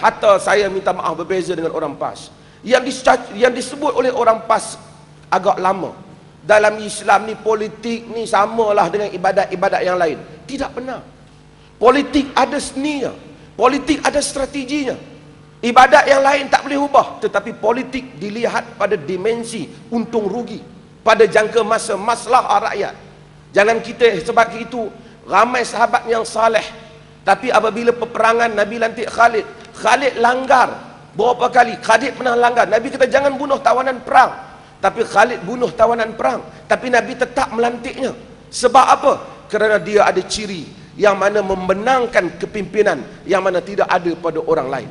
harta saya minta maaf berbeza dengan orang PAS. Yang, yang disebut oleh orang PAS agak lama. Dalam Islam ni politik ni samalah dengan ibadat-ibadat yang lain. Tidak benar. Politik ada seninya. Politik ada strateginya. Ibadat yang lain tak boleh ubah. Tetapi politik dilihat pada dimensi untung rugi. Pada jangka masa masalah rakyat. Jangan kita sebab itu ramai sahabat yang saleh. Tapi apabila peperangan Nabi lantik Khalid Khalid langgar. Berapa kali? Khalid pernah langgar. Nabi kata jangan bunuh tawanan perang. Tapi Khalid bunuh tawanan perang. Tapi Nabi tetap melantiknya. Sebab apa? Kerana dia ada ciri yang mana membenangkan kepimpinan yang mana tidak ada pada orang lain